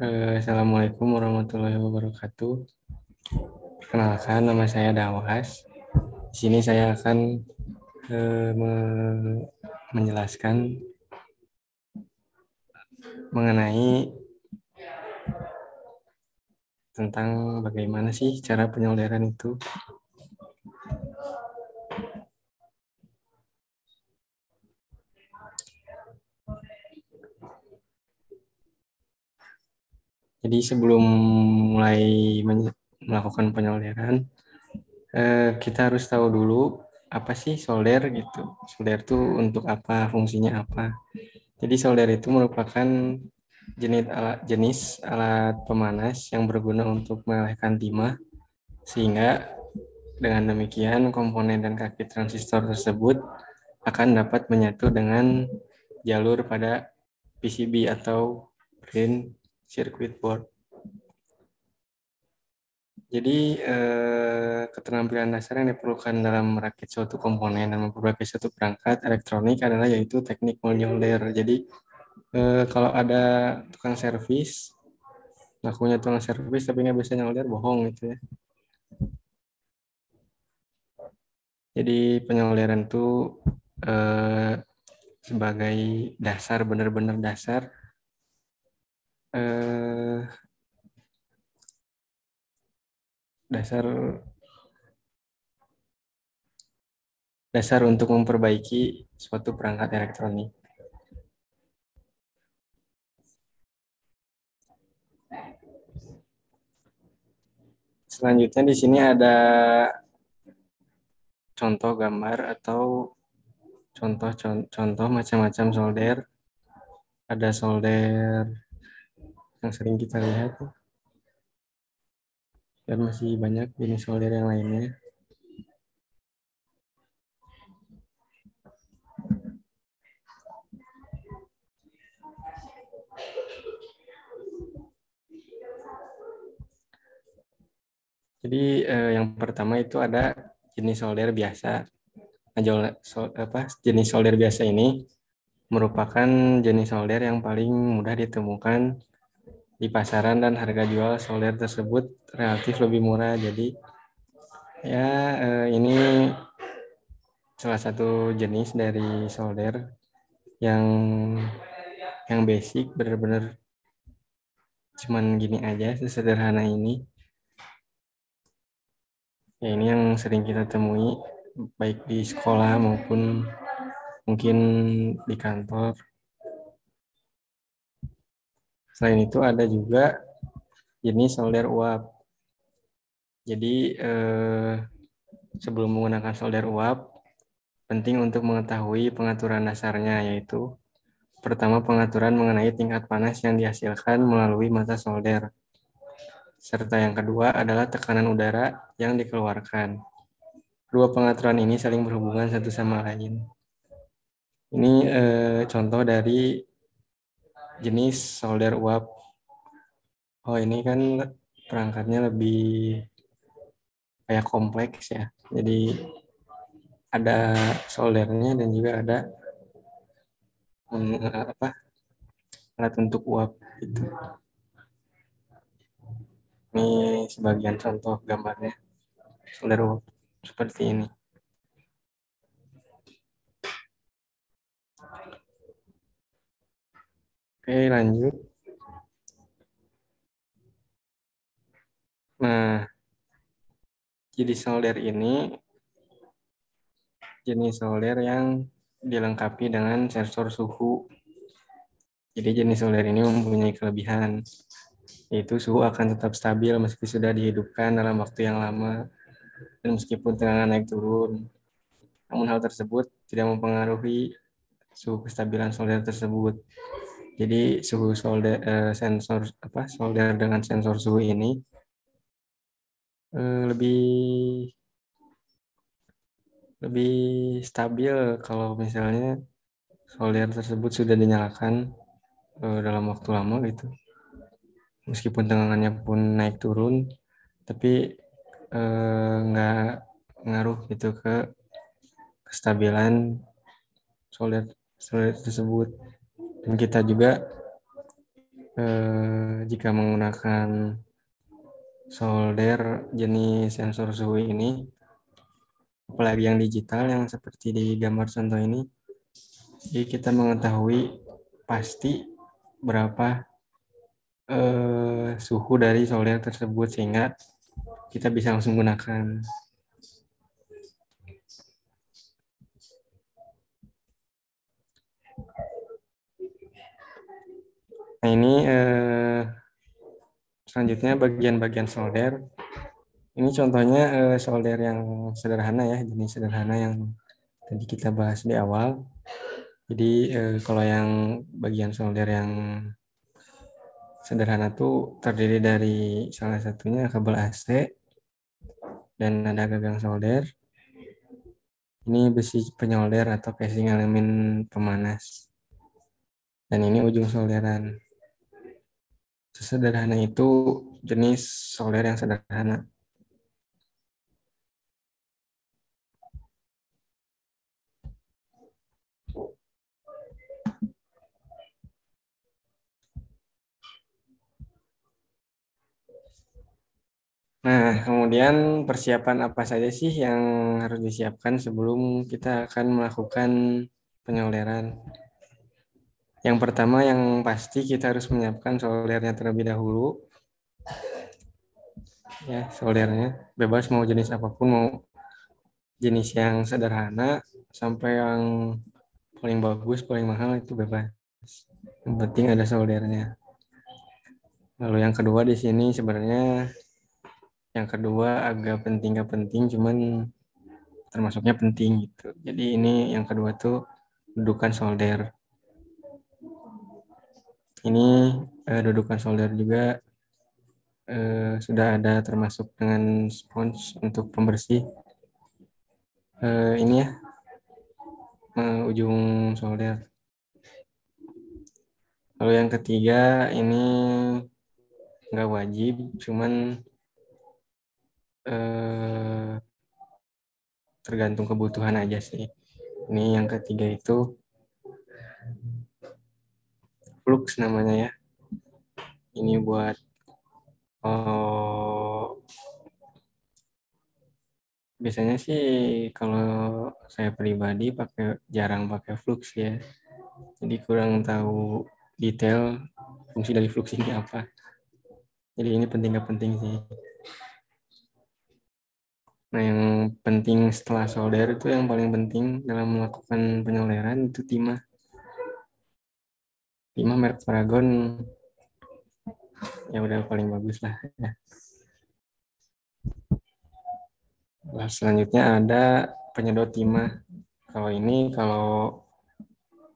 Eh, Assalamualaikum warahmatullahi wabarakatuh. Perkenalkan, nama saya Dawas. Di sini saya akan eh, me- menjelaskan mengenai tentang bagaimana sih cara penyolderan itu. Jadi sebelum mulai melakukan penyolderan, eh, kita harus tahu dulu apa sih solder gitu. Solder itu untuk apa, fungsinya apa. Jadi solder itu merupakan jenis alat jenis alat pemanas yang berguna untuk melelehkan timah sehingga dengan demikian komponen dan kaki transistor tersebut akan dapat menyatu dengan jalur pada PCB atau print circuit board. Jadi eh, keterampilan dasar yang diperlukan dalam merakit suatu komponen dan memperbaiki suatu perangkat elektronik adalah yaitu teknik menyolder. Jadi eh, kalau ada tukang servis, ngakunya tukang servis tapi nggak bisa nyolder, bohong gitu ya. Jadi penyolderan itu eh, sebagai dasar, benar-benar dasar eh, dasar dasar untuk memperbaiki suatu perangkat elektronik. Selanjutnya di sini ada contoh gambar atau contoh contoh macam-macam solder. Ada solder yang sering kita lihat dan masih banyak jenis solder yang lainnya. Jadi eh, yang pertama itu ada jenis solder biasa. Nah, sol, apa, jenis solder biasa ini merupakan jenis solder yang paling mudah ditemukan di pasaran dan harga jual solder tersebut relatif lebih murah. Jadi ya eh, ini salah satu jenis dari solder yang yang basic benar-benar cuman gini aja sesederhana ini. Ya ini yang sering kita temui baik di sekolah maupun mungkin di kantor. Selain itu ada juga jenis solder uap. Jadi eh, sebelum menggunakan solder uap, penting untuk mengetahui pengaturan dasarnya yaitu pertama pengaturan mengenai tingkat panas yang dihasilkan melalui mata solder. Serta yang kedua adalah tekanan udara yang dikeluarkan. Dua pengaturan ini saling berhubungan satu sama lain. Ini eh, contoh dari jenis solder uap. Oh ini kan perangkatnya lebih kayak kompleks ya. Jadi ada soldernya dan juga ada apa alat untuk uap itu. Ini sebagian contoh gambarnya solder uap seperti ini. Oke, lanjut. Nah, jadi solder ini jenis solder yang dilengkapi dengan sensor suhu. Jadi jenis solder ini mempunyai kelebihan, yaitu suhu akan tetap stabil meski sudah dihidupkan dalam waktu yang lama dan meskipun tegangan naik turun. Namun hal tersebut tidak mempengaruhi suhu kestabilan solder tersebut. Jadi suhu solder eh, sensor apa solder dengan sensor suhu ini eh, lebih lebih stabil kalau misalnya solder tersebut sudah dinyalakan eh, dalam waktu lama gitu. Meskipun tegangannya pun naik turun, tapi nggak ngaruh gitu ke kestabilan solder solder tersebut dan kita juga eh, jika menggunakan solder jenis sensor suhu ini, apalagi yang digital yang seperti di gambar contoh ini, jadi kita mengetahui pasti berapa eh, suhu dari solder tersebut sehingga kita bisa langsung gunakan. Nah ini eh, selanjutnya bagian-bagian solder. Ini contohnya eh, solder yang sederhana ya, jenis sederhana yang tadi kita bahas di awal. Jadi eh, kalau yang bagian solder yang sederhana tuh terdiri dari salah satunya kabel AC dan ada gagang solder. Ini besi penyolder atau casing elemen pemanas. Dan ini ujung solderan. Sesederhana itu jenis solder yang sederhana. Nah, kemudian persiapan apa saja sih yang harus disiapkan sebelum kita akan melakukan penyolderan? Yang pertama yang pasti kita harus menyiapkan soldernya terlebih dahulu. Ya, soldernya bebas mau jenis apa pun, mau jenis yang sederhana sampai yang paling bagus, paling mahal itu bebas. Yang penting ada soldernya. Lalu yang kedua di sini sebenarnya yang kedua agak penting gak penting cuman termasuknya penting gitu. Jadi ini yang kedua tuh dudukan solder ini uh, dudukan solder juga uh, sudah ada termasuk dengan spons untuk pembersih. Uh, ini ya uh, ujung solder. Lalu yang ketiga ini nggak wajib cuman uh, tergantung kebutuhan aja sih. Ini yang ketiga itu flux namanya ya. Ini buat oh, biasanya sih kalau saya pribadi pakai jarang pakai flux ya. Jadi kurang tahu detail fungsi dari flux ini apa. Jadi ini penting gak penting sih. Nah, yang penting setelah solder itu yang paling penting dalam melakukan penyoleran itu timah. 5 merek Paragon ya udah paling bagus lah ya. Nah, selanjutnya ada penyedot timah. Kalau ini kalau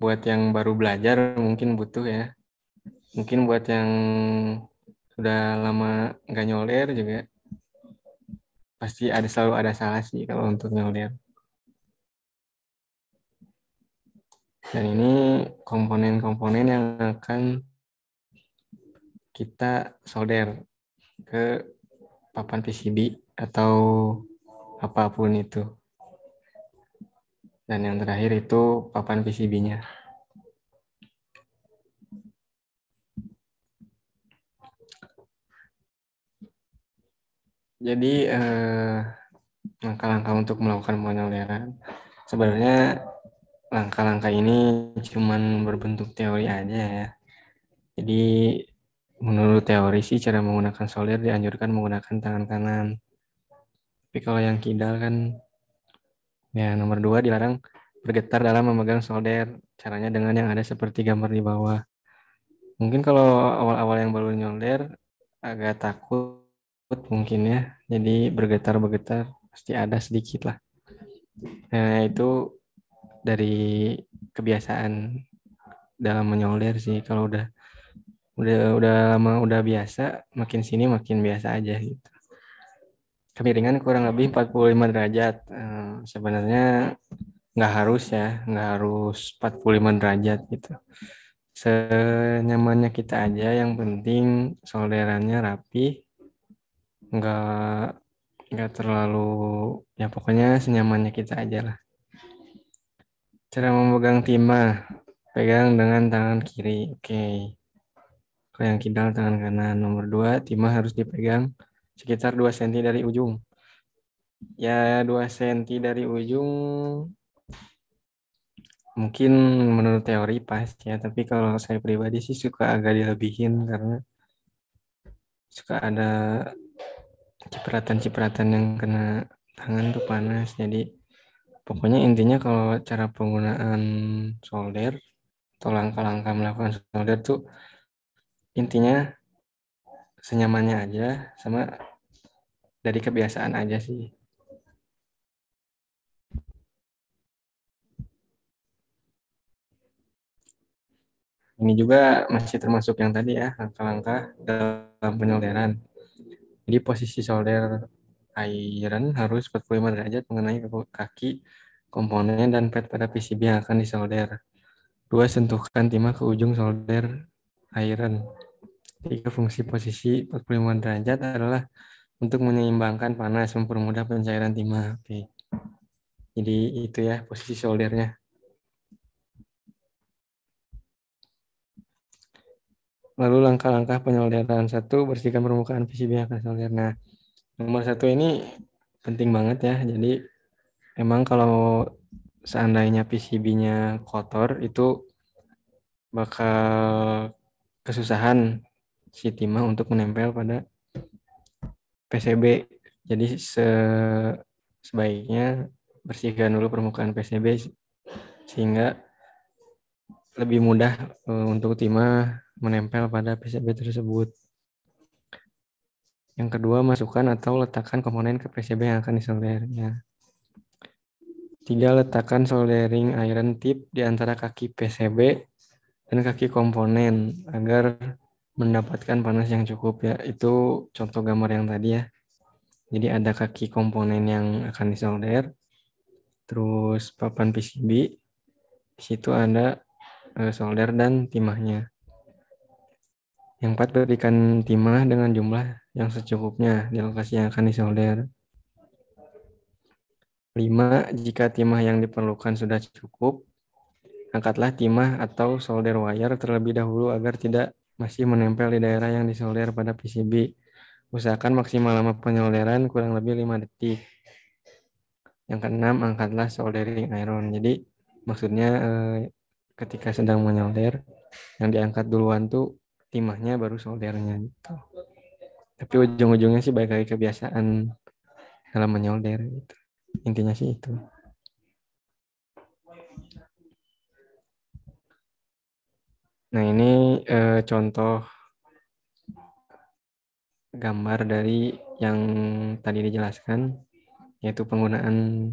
buat yang baru belajar mungkin butuh ya. Mungkin buat yang sudah lama nggak nyolder juga pasti ada selalu ada salah sih kalau untuk nyolder. Dan ini komponen-komponen yang akan kita solder ke papan PCB atau apa pun itu. Dan yang terakhir itu papan PCB-nya. Jadi eh, langkah-langkah eh, untuk melakukan penyoleran sebenarnya langkah-langkah ini cuman berbentuk teori aja ya. Jadi menurut teori sih cara menggunakan solder dianjurkan menggunakan tangan kanan. Tapi kalau yang kidal kan ya nomor dua dilarang bergetar dalam memegang solder. Caranya dengan yang ada seperti gambar di bawah. Mungkin kalau awal-awal yang baru nyolder agak takut mungkin ya. Jadi bergetar-bergetar pasti ada sedikit lah. Nah itu dari kebiasaan dalam menyolder sih. Kalau udah udah udah lama udah biasa makin sini makin biasa aja gitu. Kemiringan kurang lebih 45 derajat. Eh, sebenarnya nggak harus ya nggak harus 45 derajat gitu. Senyamannya kita aja yang penting solderannya rapi nggak nggak terlalu ya pokoknya senyamannya kita aja lah Cara memegang timah. Pegang dengan tangan kiri. Oke. Okay. yang kidal tangan kanan. Nomor dua, timah harus dipegang sekitar 2 cm dari ujung. Ya 2 cm dari ujung mungkin menurut teori pas ya, tapi kalau saya pribadi sih suka agak dilebihin karena suka ada cipratan-cipratan yang kena tangan tuh panas. Jadi pokoknya intinya kalau cara penggunaan solder atau langkah-langkah melakukan solder tuh intinya senyamannya aja sama dari kebiasaan aja sih. Ini juga masih termasuk yang tadi ya, langkah-langkah dalam penyolderan. Jadi posisi solder iron harus 45 derajat mengenai kaki, komponen, dan pad pada PCB yang akan disolder. Dua, sentuhkan timah ke ujung solder iron. Tiga, fungsi posisi 45 derajat adalah untuk menyeimbangkan panas, mempermudah pencairan timah. Oke. Jadi itu ya posisi soldernya. Lalu langkah-langkah penyolderan satu, bersihkan permukaan PCB yang akan solder. Nah, nomor satu ini penting banget ya. Jadi emang kalau seandainya PCB-nya kotor itu bakal kesusahan si timah untuk menempel pada PCB. Jadi se sebaiknya bersihkan dulu permukaan PCB sehingga lebih mudah eh, untuk timah menempel pada PCB tersebut. Yang kedua, masukkan atau letakkan komponen ke PCB yang akan disoldernya. Tiga, letakkan soldering iron tip di antara kaki PCB dan kaki komponen agar mendapatkan panas yang cukup ya. Itu contoh gambar yang tadi ya. Jadi ada kaki komponen yang akan disolder, terus papan PCB, di situ ada eh, solder dan timahnya. Yang empat, berikan timah dengan jumlah yang secukupnya di lokasi yang akan disolder. Lima, jika timah yang diperlukan sudah cukup, angkatlah timah atau solder wire terlebih dahulu agar tidak masih menempel di daerah yang disolder pada PCB. Usahakan maksimal lama penyolderan kurang lebih 5 detik. Yang keenam, angkatlah soldering iron. Jadi maksudnya eh, ketika sedang menyolder, yang diangkat duluan tuh timahnya baru soldernya gitu. Tapi ujung-ujungnya sih baik lagi kebiasaan dalam menyolder gitu. Intinya sih itu. Nah ini eh, contoh gambar dari yang tadi dijelaskan, yaitu penggunaan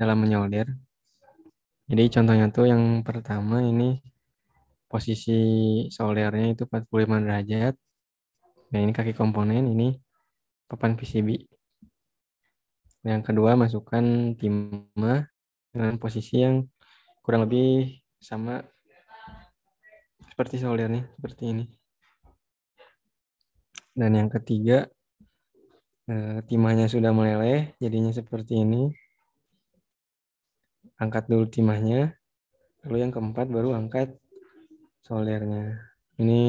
dalam menyolder. Jadi contohnya tuh yang pertama ini posisi soldernya itu 45 derajat. Nah ini kaki komponen, ini papan PCB. Yang kedua masukkan timah dengan posisi yang kurang lebih sama seperti soldernya, seperti ini. Dan yang ketiga, eh, timahnya sudah meleleh, jadinya seperti ini. Angkat dulu timahnya, lalu yang keempat baru angkat soldernya. Ini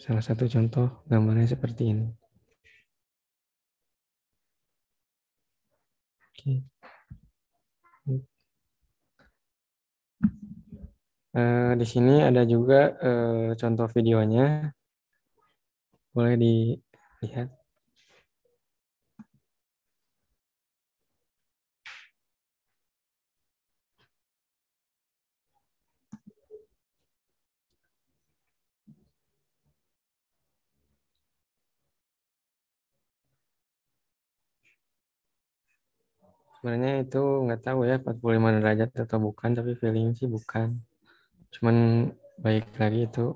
salah satu contoh gambarnya seperti ini. Oke. Uh, di sini ada juga uh, contoh videonya. Boleh dilihat. Sebenarnya itu nggak tahu ya 45 derajat atau bukan tapi feeling sih bukan. Cuman baik lagi itu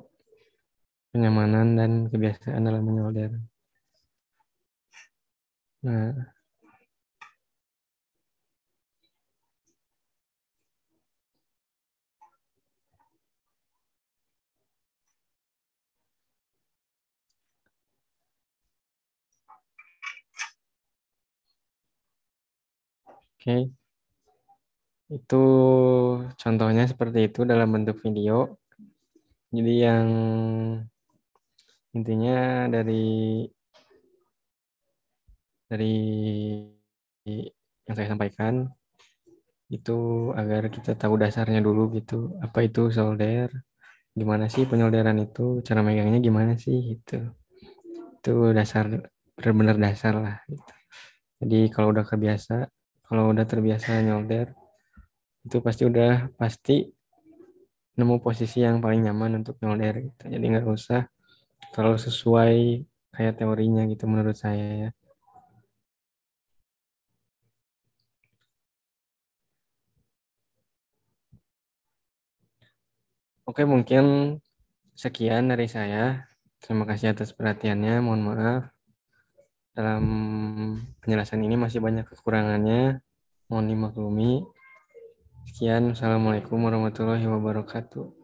kenyamanan dan kebiasaan dalam menyolder. Nah Oke. Itu contohnya seperti itu dalam bentuk video. Jadi yang intinya dari dari yang saya sampaikan itu agar kita tahu dasarnya dulu gitu. Apa itu solder? Gimana sih penyolderan itu? Cara megangnya gimana sih gitu. Itu dasar benar-benar dasar lah gitu. Jadi kalau udah kebiasa, kalau udah terbiasa nyolder itu pasti udah pasti nemu posisi yang paling nyaman untuk nyolder gitu. Jadi nggak usah terlalu sesuai kayak teorinya gitu menurut saya ya. Oke, mungkin sekian dari saya. Terima kasih atas perhatiannya. Mohon maaf. Dalam penjelasan ini masih banyak kekurangannya. Mohon dimaklumi. Sekian. Assalamualaikum warahmatullahi wabarakatuh.